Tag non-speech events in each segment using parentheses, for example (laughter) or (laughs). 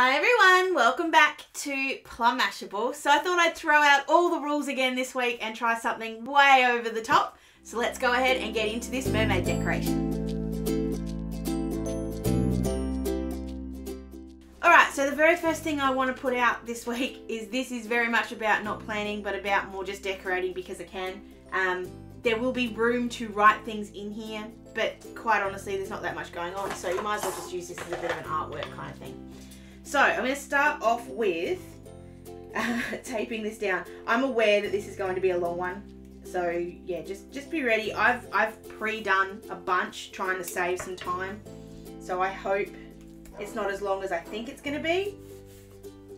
Hi everyone, welcome back to Plum Mashable. So I thought I'd throw out all the rules again this week and try something way over the top. So let's go ahead and get into this mermaid decoration. Alright, so the very first thing I want to put out this week is this is very much about not planning but about more just decorating because I can. Um, there will be room to write things in here, but quite honestly there's not that much going on so you might as well just use this as a bit of an artwork kind of thing. So I'm going to start off with uh, (laughs) taping this down. I'm aware that this is going to be a long one. So yeah, just, just be ready. I've, I've pre-done a bunch trying to save some time. So I hope it's not as long as I think it's going to be.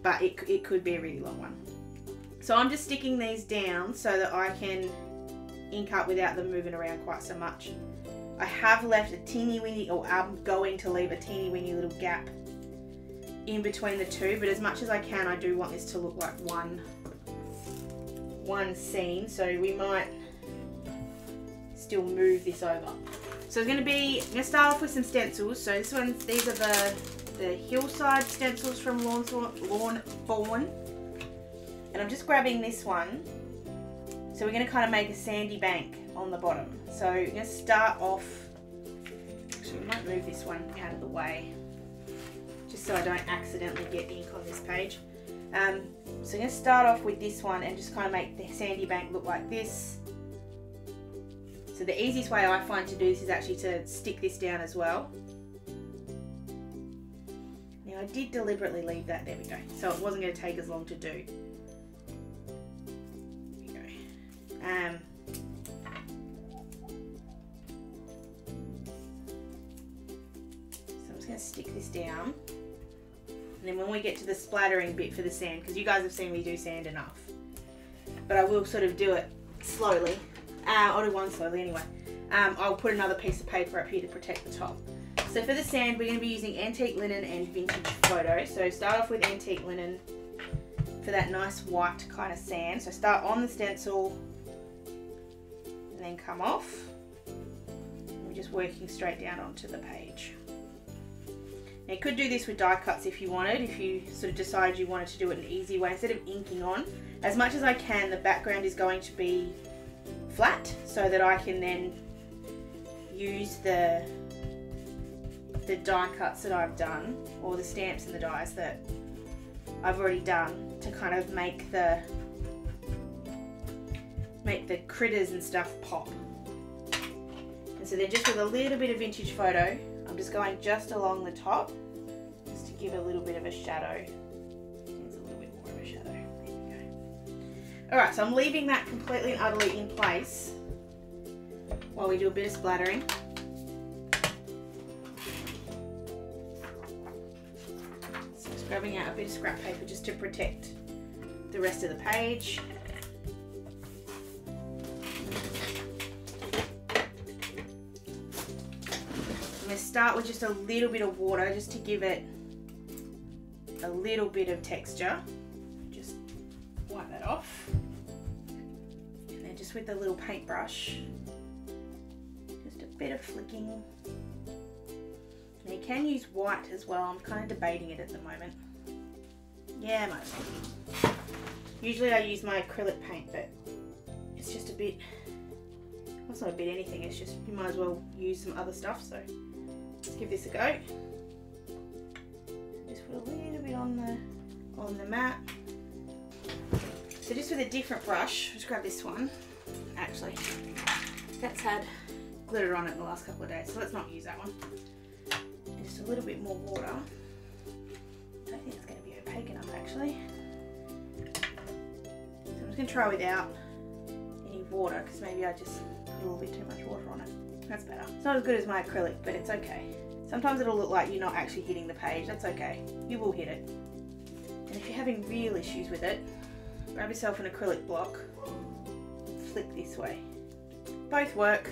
But it, it could be a really long one. So I'm just sticking these down so that I can ink up without them moving around quite so much. I have left a teeny weeny, or I'm going to leave a teeny weeny little gap in between the two, but as much as I can, I do want this to look like one, one scene. So we might still move this over. So it's going to be, I'm going to start off with some stencils. So this one, these are the, the hillside stencils from Lawn, Lawn Fawn. And I'm just grabbing this one. So we're going to kind of make a sandy bank on the bottom. So we're going to start off, actually we might move this one out of the way so I don't accidentally get ink on this page. Um, so I'm going to start off with this one and just kind of make the sandy bank look like this. So the easiest way I find to do this is actually to stick this down as well. Now I did deliberately leave that, there we go. So it wasn't going to take as long to do. We go. Um, so I'm just going to stick this down. And then when we get to the splattering bit for the sand, because you guys have seen me do sand enough, but I will sort of do it slowly. Uh, I'll do one slowly anyway. Um, I'll put another piece of paper up here to protect the top. So for the sand, we're going to be using antique linen and vintage photo. So start off with antique linen for that nice white kind of sand. So start on the stencil and then come off. we're just working straight down onto the page. Now you could do this with die cuts if you wanted, if you sort of decided you wanted to do it an easy way. Instead of inking on, as much as I can, the background is going to be flat so that I can then use the the die cuts that I've done or the stamps and the dies that I've already done to kind of make the make the critters and stuff pop. And so then just with a little bit of vintage photo, I'm just going just along the top give a little bit of a shadow. It's a little bit more of a shadow. There go. Alright, so I'm leaving that completely and utterly in place while we do a bit of splattering. So just grabbing out a bit of scrap paper just to protect the rest of the page. I'm going to start with just a little bit of water just to give it a little bit of texture. Just wipe that off. And then just with a little paintbrush, just a bit of flicking. Now you can use white as well. I'm kind of debating it at the moment. Yeah, might Usually I use my acrylic paint, but it's just a bit, well, it's not a bit anything, it's just, you might as well use some other stuff, so Let's give this a go. A little bit on the on the mat. So just with a different brush, just grab this one. Actually, that's had glitter on it in the last couple of days, so let's not use that one. Just a little bit more water. I don't think it's going to be opaque enough actually. So I'm just going to try without any water because maybe I just put a little bit too much water on it. That's better. It's not as good as my acrylic, but it's okay. Sometimes it'll look like you're not actually hitting the page. That's okay. You will hit it. And if you're having real issues with it, grab yourself an acrylic block, flick this way. Both work,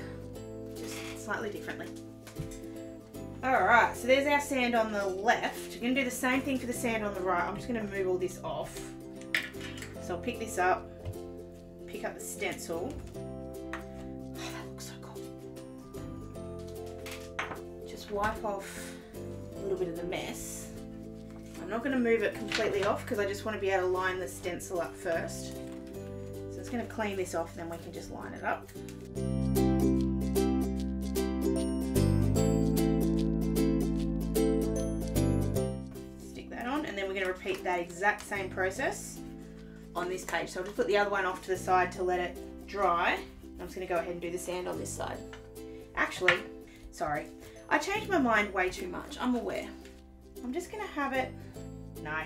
just slightly differently. Alright, so there's our sand on the left. We're going to do the same thing for the sand on the right. I'm just going to move all this off. So I'll pick this up, pick up the stencil, wipe off a little bit of the mess. I'm not going to move it completely off because I just want to be able to line the stencil up first. So it's going to clean this off then we can just line it up. Stick that on and then we're going to repeat that exact same process on this page. So I'll just put the other one off to the side to let it dry. I'm just going to go ahead and do the sand on this side. Actually, sorry, I changed my mind way too much. I'm aware. I'm just to have it, no.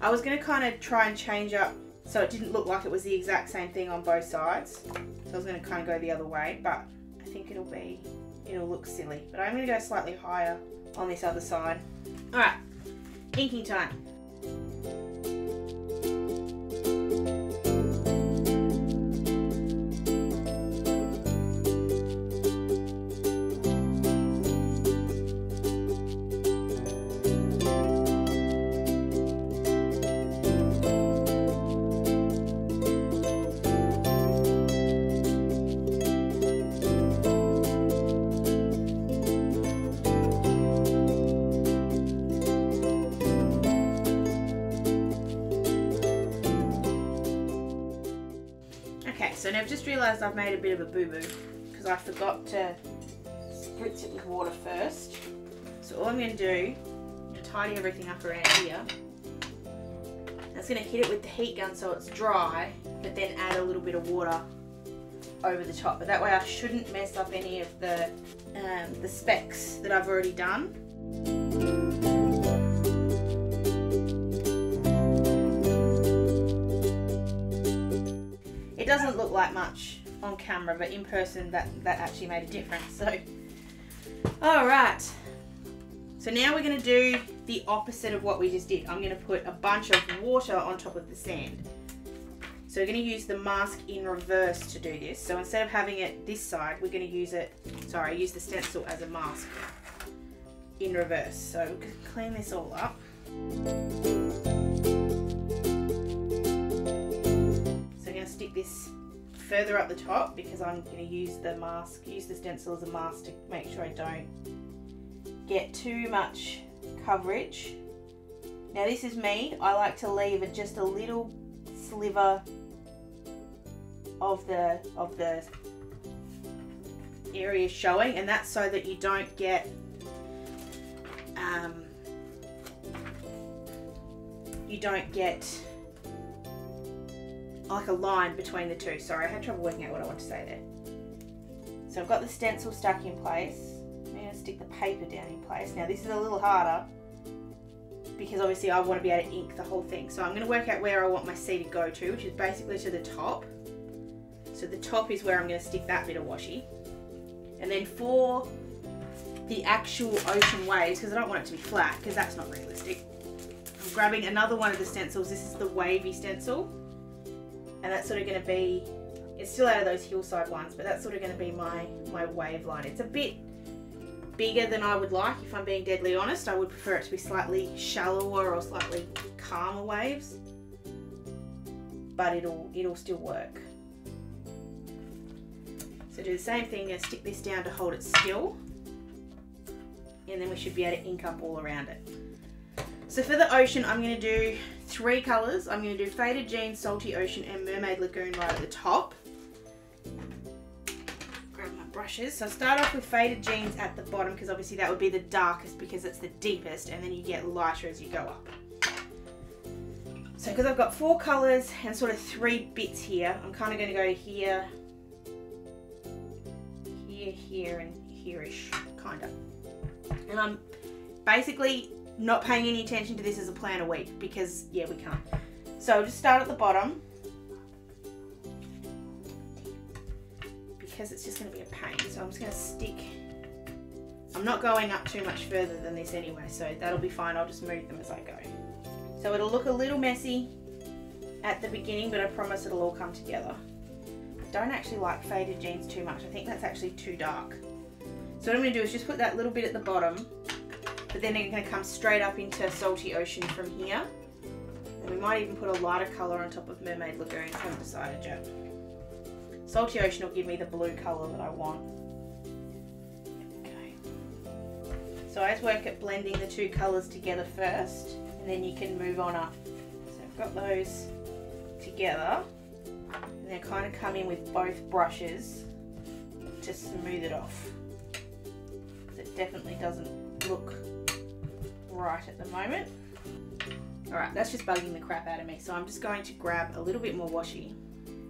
I was to kind of try and change up so it didn't look like it was the exact same thing on both sides. So I was to kind of go the other way, but I think it'll be, it'll look silly. But I'm to go slightly higher on this other side. All right, inking time. So now I've just realised I've made a bit of a boo-boo because I forgot to spritz it with water first. So all I'm going to do to tidy everything up around here, I'm going to hit it with the heat gun so it's dry, but then add a little bit of water over the top. But that way I shouldn't mess up any of the, um, the specks that I've already done. Look like much on camera, but in person that, that actually made a difference. So, all right. So now we're gonna do the opposite of what we just did. I'm gonna put a bunch of water on top of the sand. So we're gonna use the mask in reverse to do this. So instead of having it this side, we're gonna use it, sorry, use the stencil as a mask in reverse. So we can clean this all up. So I'm gonna stick this further up the top because I'm going to use the mask, use the stencil as a mask to make sure I don't get too much coverage. Now this is me, I like to leave it just a little sliver of the of the area showing and that's so that you don't get um, you don't get like a line between the two. Sorry, I had trouble working out what I want to say there. So I've got the stencil stuck in place. I'm going to stick the paper down in place. Now this is a little harder because obviously I want to be able to ink the whole thing. So I'm going to work out where I want my sea to go to, which is basically to the top. So the top is where I'm going to stick that bit of washi. And then for the actual ocean waves, because I don't want it to be flat, because that's not realistic, I'm grabbing another one of the stencils. This is the wavy stencil and that's sort of going to be it's still out of those hillside ones but that's sort of going to be my my wave line it's a bit bigger than I would like if I'm being deadly honest. I would prefer it to be slightly shallower or slightly calmer waves. But it'll it'll still work. So do the same thing and stick this down to hold it still. And then we should be able to ink up all around it. So for the ocean, I'm going to do three colours. I'm going to do Faded Jeans, Salty Ocean, and Mermaid Lagoon right at the top. Grab my brushes. So start off with Faded Jeans at the bottom because obviously that would be the darkest because it's the deepest and then you get lighter as you go up. So because I've got four colours and sort of three bits here, I'm kind of going to go here, here, here, and here-ish, kind of. And I'm basically not paying any attention to this as a plan a week because, yeah, we can't. So I'll just start at the bottom because it's just going to be a pain. So I'm just going to stick, I'm not going up too much further than this anyway, so that'll be fine. I'll just move them as I go. So it'll look a little messy at the beginning, but I promise it'll all come together. I don't actually like faded jeans too much. I think that's actually too dark. So what I'm going to do is just put that little bit at the bottom but then it's going to come straight up into Salty Ocean from here. And we might even put a lighter colour on top of Mermaid Lagoon, I haven't decided yet. Salty Ocean will give me the blue colour that I want. Okay. So I just work at blending the two colours together first, and then you can move on up. So I've got those together and then kind of come in with both brushes to smooth it off. It definitely doesn't look right at the moment. Alright, that's just bugging the crap out of me. So I'm just going to grab a little bit more washi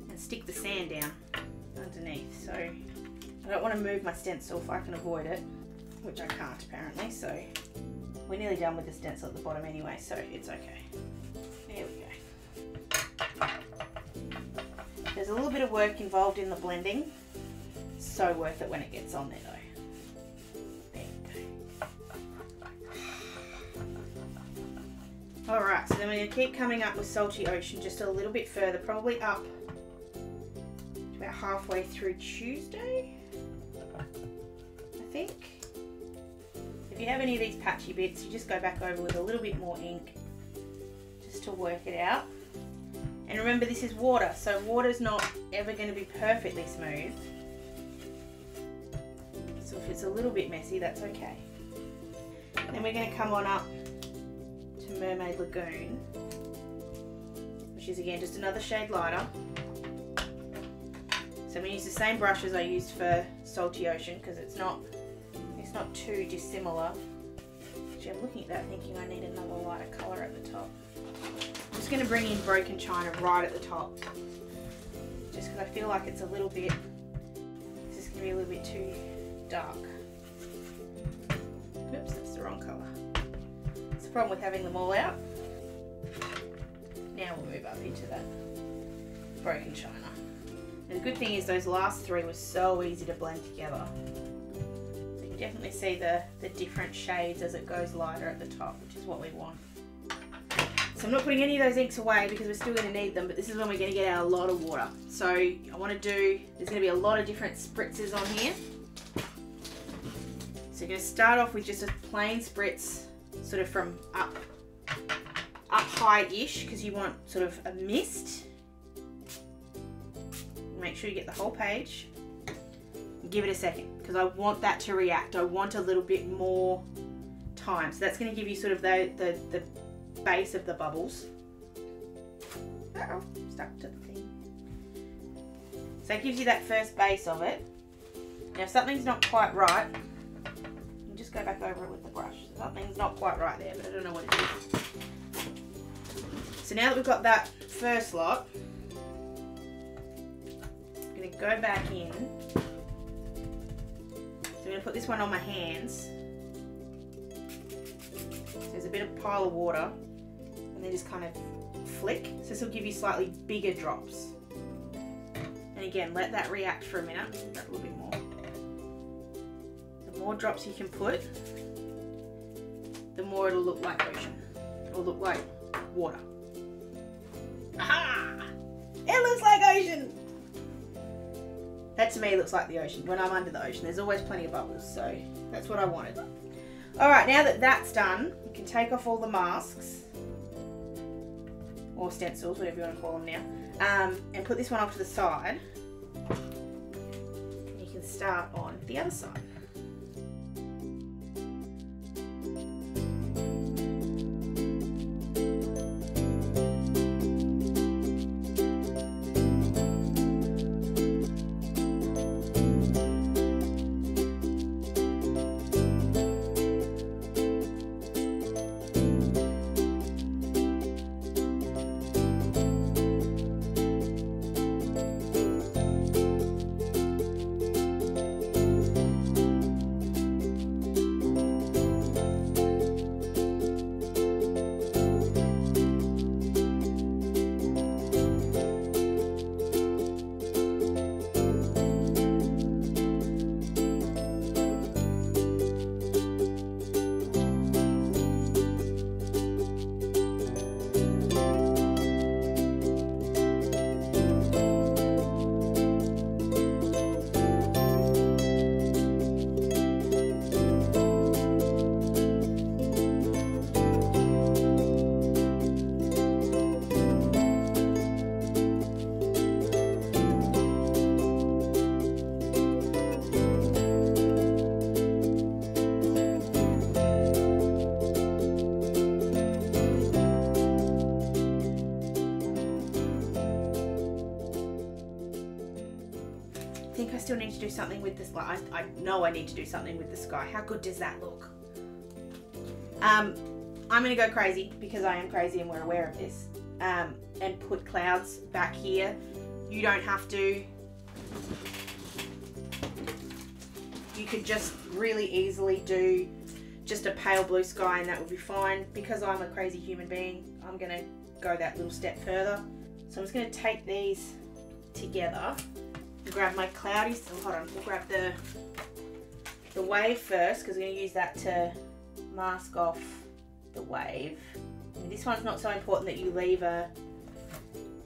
and stick the sand down underneath. So I don't want to move my stencil if I can avoid it, which I can't apparently. So we're nearly done with the stencil at the bottom anyway, so it's okay. There we go. There's a little bit of work involved in the blending. So worth it when it gets on there though. Go. Alright, so then we're to keep coming up with Salty Ocean just a little bit further, probably up about halfway through Tuesday, I think. If you have any of these patchy bits, you just go back over with a little bit more ink just to work it out. And remember this is water, so water's not ever going to be perfectly smooth. So if it's a little bit messy, that's okay. Then we're going to come on up to Mermaid Lagoon, which is again just another shade lighter. So I'm going to use the same brushes I used for Salty Ocean because it's not it's not too dissimilar. Actually, I'm looking at that thinking I need another lighter colour at the top. I'm just going to bring in Broken China right at the top. Just because I feel like it's a little bit, this is going to be a little bit too dark. Oops, that's the wrong colour. The problem with having them all out. Now we'll move up into that Broken China. And the good thing is those last three were so easy to blend together So you can definitely see the, the different shades as it goes lighter at the top, which is what we want. So I'm not putting any of those inks away because we're still going to need them, but this is when we're going to get out a lot of water. So I want to do, there's going to be a lot of different spritzes on here. So you're going to start off with just a plain spritz, sort of from up, up high-ish, because you want sort of a mist. Make sure you get the whole page give it a second because I want that to react. I want a little bit more time. So that's going to give you sort of the, the, the base of the bubbles. Uh oh stuck to the thing. So it gives you that first base of it. Now if something's not quite right, you just go back over it with the brush. Something's not quite right there, but I don't know what it is. So now that we've got that first lot, I'm going to go back in So I'm going to put this one on my hands. So there's a bit of pile of water and then just kind of flick. So this will give you slightly bigger drops. And again, let that react for a minute, a little bit more. The more drops you can put, the more it'll look like ocean. It'll look like water. Aha! It looks like ocean! That to me looks like the ocean. When I'm under the ocean, there's always plenty of bubbles, so that's what I wanted. All right, now that that's done, you can take off all the masks, or stencils, whatever you want to call them now, um, and put this one off to the side. You can start on the other side. Still need to do something with this. I, I know I need to do something with the sky. How good does that look? Um, I'm going to go crazy because I am crazy and we're aware of this. Um, and put clouds back here. You don't have to. You could just really easily do just a pale blue sky and that would be fine. Because I'm a crazy human being, I'm going to go that little step further. So I'm just going to take these together grab my cloudy, so hold on, we'll grab the, the wave first because we're going to use that to mask off the wave. And this one's not so important that you leave a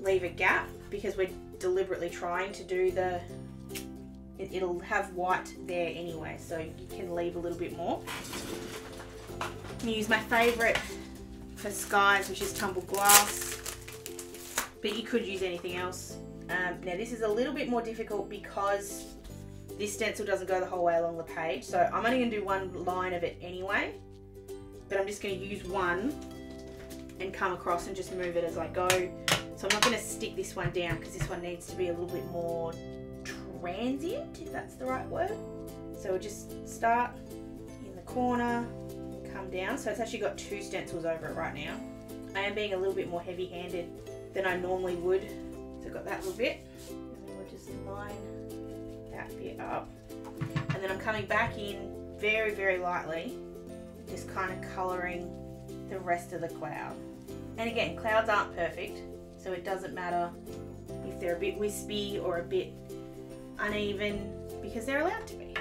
leave a gap because we're deliberately trying to do the it, will have white there anyway so you can leave a little bit more. I'm use my favourite for skies which is tumbled glass but you could use anything else. Um, now this is a little bit more difficult because this stencil doesn't go the whole way along the page so I'm only going to do one line of it anyway but I'm just going to use one and come across and just move it as I go. So I'm not going to stick this one down because this one needs to be a little bit more transient, if that's the right word. So we'll just start in the corner, come down. So it's actually got two stencils over it right now. I am being a little bit more heavy handed than I normally would. So I've got that little bit. And then we'll just line that bit up. And then I'm coming back in very, very lightly just kind of colouring the rest of the cloud. And again, clouds aren't perfect, so it doesn't matter if they're a bit wispy or a bit uneven because they're allowed to be.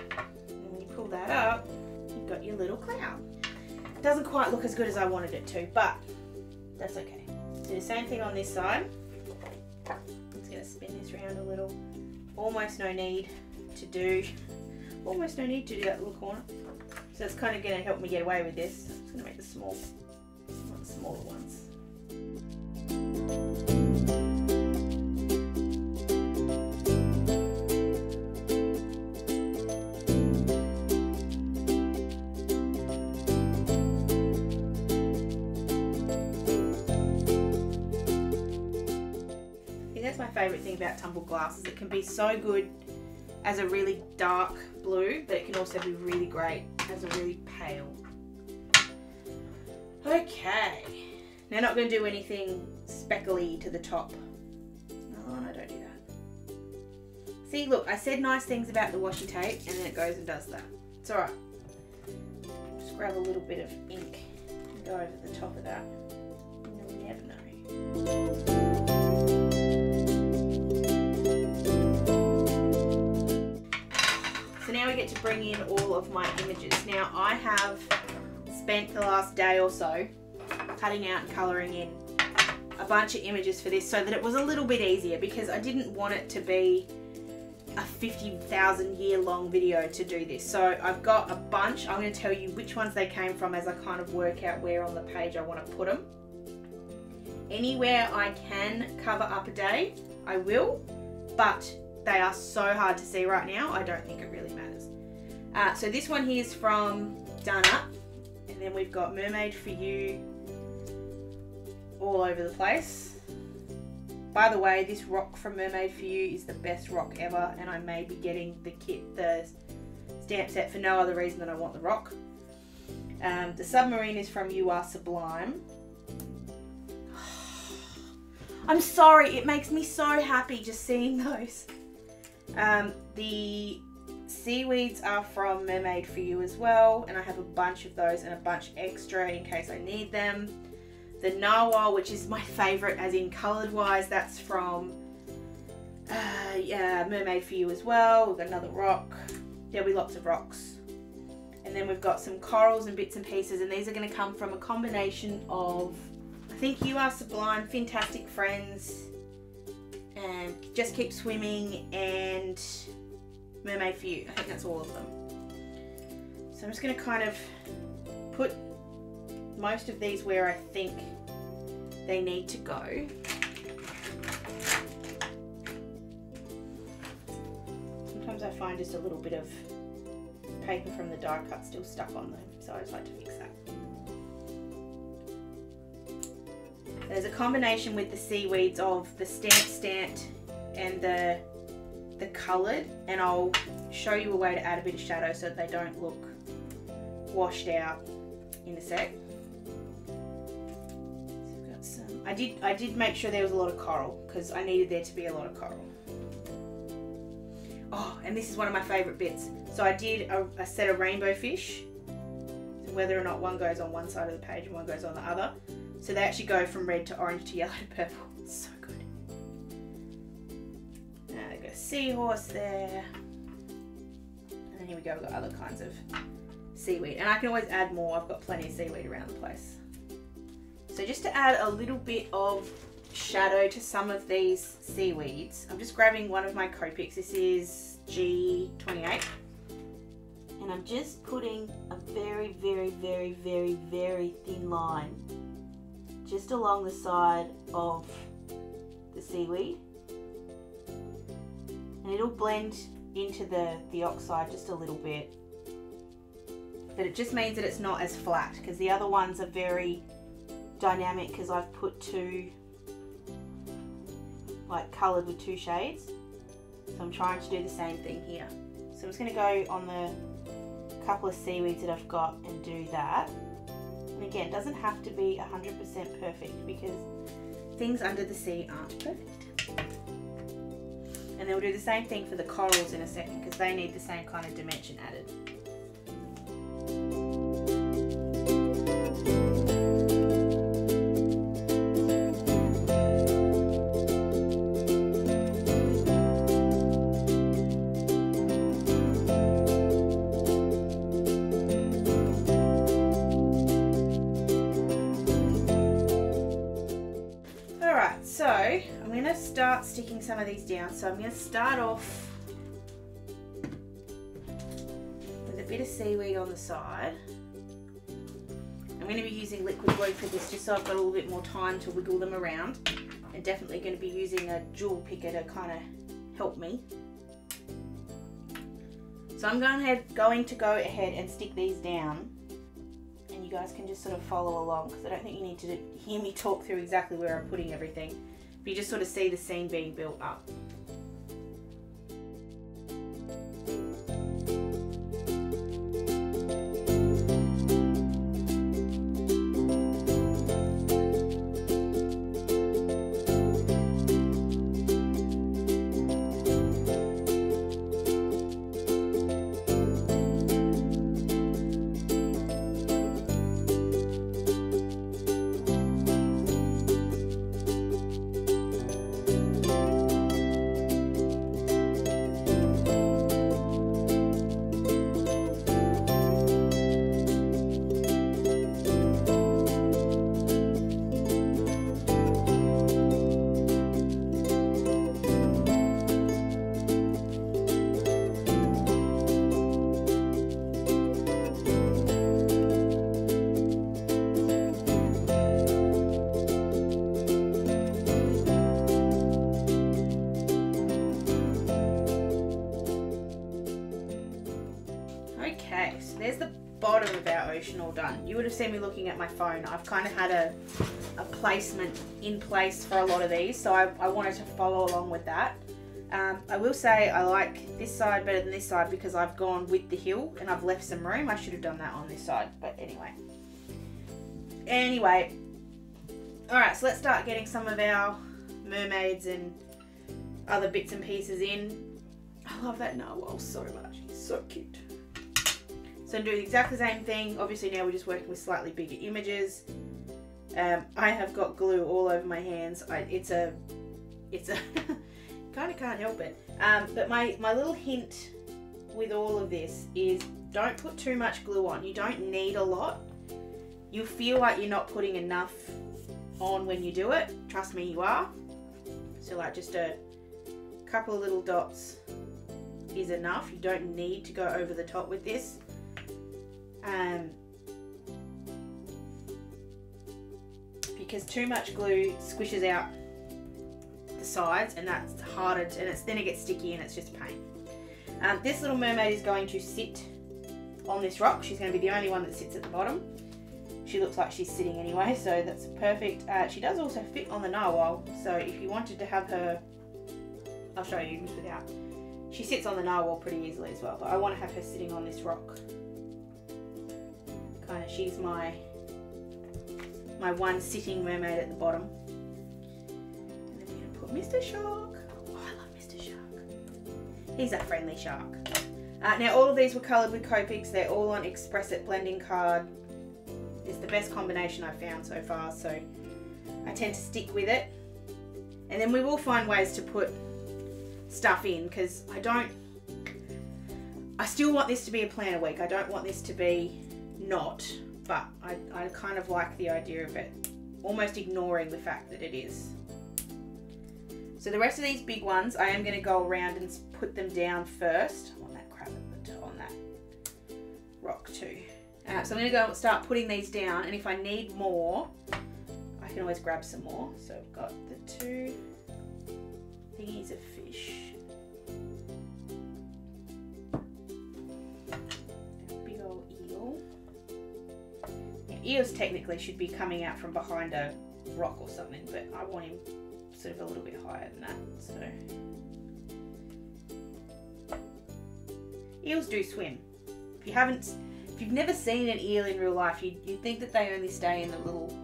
And when you pull that up, you've got your little cloud. It doesn't quite look as good as I wanted it to, but that's okay. Do the same thing on this side. Going to spin this around a little. Almost no need to do, almost no need to do that little corner. So it's kind of going to help me get away with this. I'm just to make the small, one smaller ones. About tumbled glass is it can be so good as a really dark blue, but it can also be really great as a really pale. Okay, now not going to do anything speckly to the top. No, no, don't do that. See, look, I said nice things about the washi tape, and then it goes and does that. It's alright. Just grab a little bit of ink and go over the top of that. To bring in all of my images. Now I have spent the last day or so cutting out and colouring in a bunch of images for this so that it was a little bit easier because I didn't want it to be a 50,000 year long video to do this. So I've got a bunch. I'm going to tell you which ones they came from as I kind of work out where on the page I want to put them. Anywhere I can cover up a day, I will, but they are so hard to see right now, I don't think it really matters. Uh, so this one here is from Done Up, and then we've got Mermaid for You all over the place. By the way, this rock from Mermaid for You is the best rock ever, and I may be getting the kit, the stamp set for no other reason than I want the rock. Um, the submarine is from You Are Sublime. (sighs) I'm sorry, it makes me so happy just seeing those. Um, the seaweeds are from Mermaid for You as well, and I have a bunch of those and a bunch extra in case I need them. The narwhal, which is my favourite as in coloured wise, that's from uh, yeah, Mermaid for You as well. We've got another rock. There'll be lots of rocks. And then we've got some corals and bits and pieces, and these are going to come from a combination of, I think You Are Sublime, Fantastic Friends, and Just Keep Swimming and Mermaid You. I think that's all of them. So I'm just going to kind of put most of these where I think they need to go. Sometimes I find just a little bit of paper from the die cut still stuck on them, so I just like to There's a combination with the seaweeds of the Stamp Stamped and the the coloured and I'll show you a way to add a bit of shadow so that they don't look washed out in a sec. I did I did make sure there was a lot of coral because I needed there to be a lot of coral. Oh, and this is one of my favourite bits. So I did a, a set of rainbow fish, whether or not one goes on one side of the page and one goes on the other. So they actually go from red to orange to yellow to (laughs) purple. It's so good. Now they've got a seahorse there. And then here we go, we've got other kinds of seaweed. And I can always add more, I've got plenty of seaweed around the place. So just to add a little bit of shadow to some of these seaweeds, I'm just grabbing one of my Copics. This is G28. And I'm just putting a very, very, very, very, very thin line just along the side of the seaweed. And it'll blend into the, the oxide just a little bit. But it just means that it's not as flat because the other ones are very dynamic because I've put two like coloured with two shades. So I'm trying to do the same thing here. So I'm just going to go on the couple of seaweeds that I've got and do that. And again, it doesn't have to be 100% perfect because things under the sea aren't perfect. And then we'll do the same thing for the corals in a second because they need the same kind of dimension added. Start sticking some of these down. So I'm going to start off with a bit of seaweed on the side. I'm going to be using liquid glue for this just so I've got a little bit more time to wiggle them around. And definitely going to be using a jewel picker to kind of help me. So I'm going, ahead, going to go ahead and stick these down and you guys can just sort of follow along because I don't think you need to hear me talk through exactly where I'm putting everything. But you just sort of see the scene being built up. All done. You would have seen me looking at my phone. I've kind of had a, a placement in place for a lot of these, so I, I wanted to follow along with that. Um, I will say I like this side better than this side because I've gone with the hill and I've left some room. I should have done that on this side, but anyway. Anyway, alright, so let's start getting some of our mermaids and other bits and pieces in. I love that narwhal so much. He's so cute. So I'm doing exactly the same thing. Obviously now we're just working with slightly bigger images. Um, I have got glue all over my hands. I, it's a, it's a, (laughs) kind of can't help it. Um, but my, my little hint with all of this is don't put too much glue on. You don't need a lot. You feel like you're not putting enough on when you do it. Trust me, you are. So like just a couple of little dots is enough. You don't need to go over the top with this. Um, because too much glue squishes out the sides and that's harder to, and it's then it gets sticky and it's just pain. Um, this little mermaid is going to sit on this rock. She's going to be the only one that sits at the bottom. She looks like she's sitting anyway, so that's perfect. Uh, she does also fit on the narwhal, so if you wanted to have her, I'll show you without. She sits on the narwhal pretty easily as well, but I want to have her sitting on this rock. Kind of, she's my my one sitting mermaid at the bottom. And then we're gonna put Mr. Shark. Oh, I love Mr. Shark. He's a friendly shark. Uh, now all of these were coloured with Copics. They're all on Express It blending card. It's the best combination I've found so far, so I tend to stick with it. And then we will find ways to put stuff in because I don't, I still want this to be a planner week. I don't want this to be not, but I, I kind of like the idea of it almost ignoring the fact that it is. So the rest of these big ones, I am going to go around and put them down first. I want that crab on that rock too. Uh, so I'm going to go start putting these down and if I need more, I can always grab some more. So I've got the two thingies of fish. Eels technically should be coming out from behind a rock or something, but I want him sort of a little bit higher than that. So eels do swim. If you haven't, if you've never seen an eel in real life, you'd, you'd think that they only stay in the little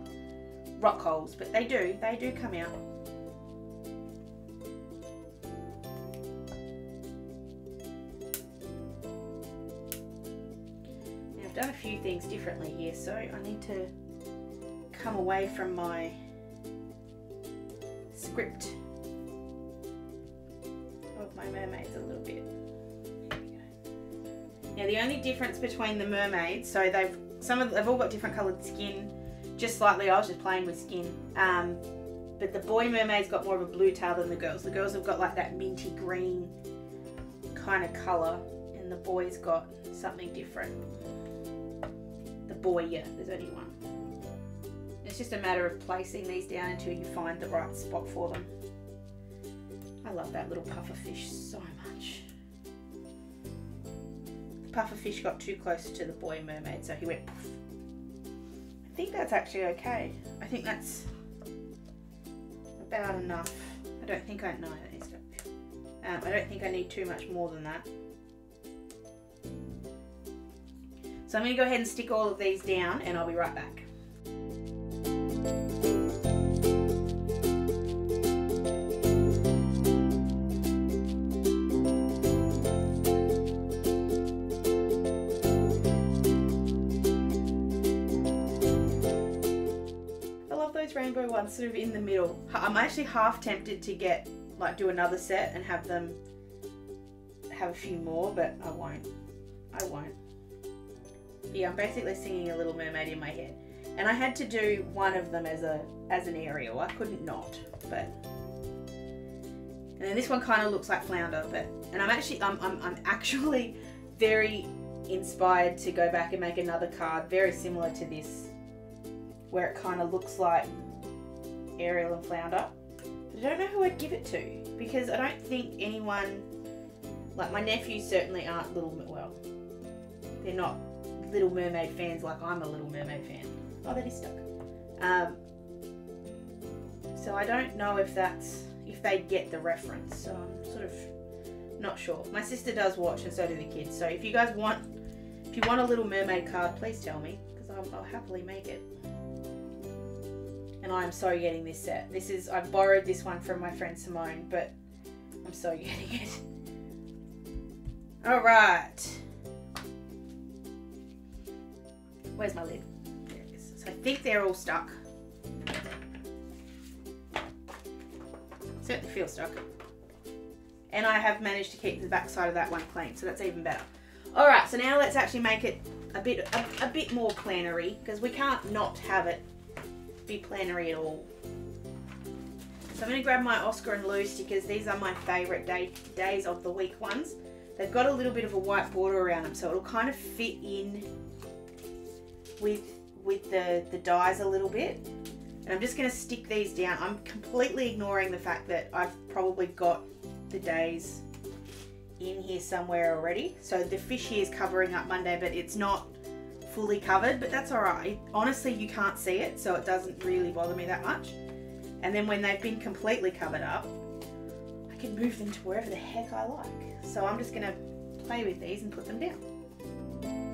rock holes, but they do. They do come out. Things differently here, so I need to come away from my script of my mermaids a little bit. Now the only difference between the mermaids, so they've some of they've all got different coloured skin, just slightly. I was just playing with skin, um, but the boy mermaid's got more of a blue tail than the girls. The girls have got like that minty green kind of colour, and the boy's got something different. Boy, yeah, there's only one. It's just a matter of placing these down until you find the right spot for them. I love that little puffer fish so much. The puffer fish got too close to the boy mermaid, so he went poof. I think that's actually okay. I think that's about enough. I don't think I know. Um, I don't think I need too much more than that. So I'm going to go ahead and stick all of these down and I'll be right back. I love those rainbow ones sort of in the middle. I'm actually half tempted to get, like do another set and have them have a few more, but I won't. I won't. Yeah, I'm basically singing a Little Mermaid in my head. And I had to do one of them as a as an Ariel. I couldn't not, but and then this one kind of looks like Flounder, but and I'm actually I'm, I'm, I'm actually (laughs) very inspired to go back and make another card very similar to this where it kind of looks like Ariel and Flounder. But I don't know who I'd give it to because I don't think anyone, like my nephews certainly aren't Little, well, they're not Little Mermaid fans like I'm a Little Mermaid fan. Oh, that is stuck. Um, so I don't know if that's, if they get the reference. So I'm sort of not sure. My sister does watch and so do the kids. So if you guys want, if you want a Little Mermaid card, please tell me because I'll, I'll happily make it and I'm so getting this set. This is, I borrowed this one from my friend Simone, but I'm so (laughs) getting it. All right. Where's my lid? There it is. So I think they're all stuck. Certainly feel stuck. And I have managed to keep the back side of that one clean, so that's even better. All right, so now let's actually make it a bit a, a bit more plannery because we can't not have it be plannery at all. So I'm going to grab my Oscar and Lou stickers. These are my favourite day, days of the week ones. They've got a little bit of a white border around them, so it'll kind of fit in with with the, the dies a little bit. And I'm just going to stick these down. I'm completely ignoring the fact that I've probably got the days in here somewhere already. So the fish here is covering up Monday, but it's not fully covered, but that's all right. Honestly, you can't see it, so it doesn't really bother me that much. And then when they've been completely covered up, I I can move them to wherever the heck I like. So I'm just gonna play with these and put them down.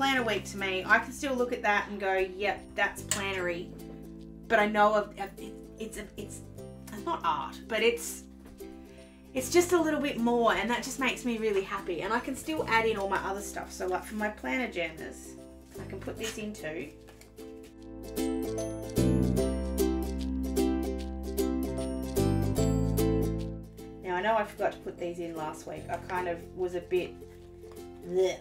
Planner week to me. I can still look at that and go, yep, that's plannery. But I know of, it's a, it's it's not art, but it's it's just a little bit more, and that just makes me really happy. And I can still add in all my other stuff. So like for my planner jammers, I can put this in too. Now I know I forgot to put these in last week. I kind of was a bit blech.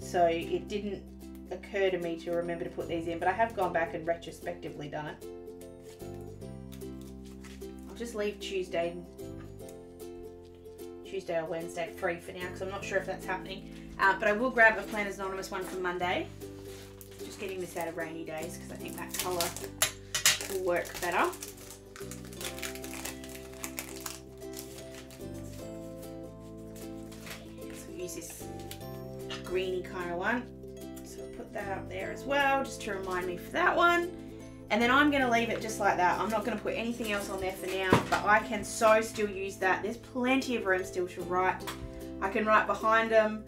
So it didn't occur to me to remember to put these in, but I have gone back and retrospectively done it. I'll just leave Tuesday, Tuesday or Wednesday free for now because I'm not sure if that's happening. Uh, but I will grab a Planners Anonymous one for Monday. Just getting this out of rainy days because I think that colour will work better. So use this greeny kind of one. So put that up there as well, just to remind me for that one. And then I'm to leave it just like that. I'm not to put anything else on there for now, but I can so still use that. There's plenty of room still to write. I can write behind them.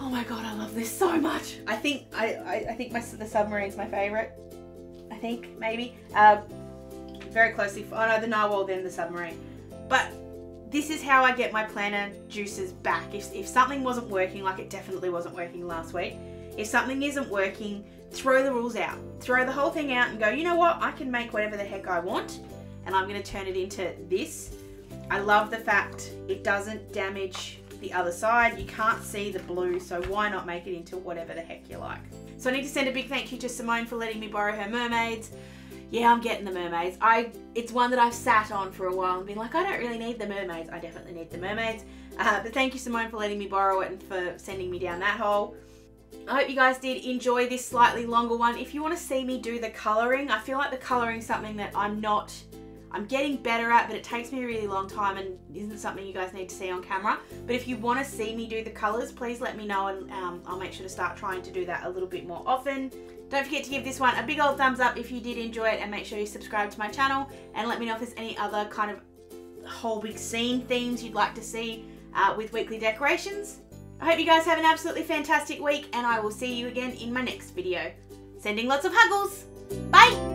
Oh my god, I love this so much. I think I, I, I think my, the submarine's my favourite. I think, maybe. Uh, very closely, oh no, the narwhal, then the submarine. But this is how I get my planner juices back. If, if something wasn't working, like it definitely wasn't working last week, if something isn't working, throw the rules out. Throw the whole thing out and go, you know what, I can make whatever the heck I want and I'm going to turn it into this. I love the fact it doesn't damage the other side. You can't see the blue, so why not make it into whatever the heck you like. So I need to send a big thank you to Simone for letting me borrow her mermaids yeah, I'm getting the mermaids. I It's one that I've sat on for a while and been like, I don't really need the mermaids. I definitely need the mermaids. Uh, but thank you, Simone, for letting me borrow it and for sending me down that hole. I hope you guys did enjoy this slightly longer one. If you want to see me do the colouring, I feel like the colouring is something that I'm not, I'm getting better at, but it takes me a really long time and isn't something you guys need to see on camera. But if you want to see me do the colours, please let me know and um, I'll make sure to start trying to do that a little bit more often. Don't forget to give this one a big old thumbs up if you did enjoy it and make sure you subscribe to my channel and let me know if there's any other kind of whole big scene themes you'd like to see uh, with weekly decorations. I hope you guys have an absolutely fantastic week and I will see you again in my next video. Sending lots of huggles. Bye!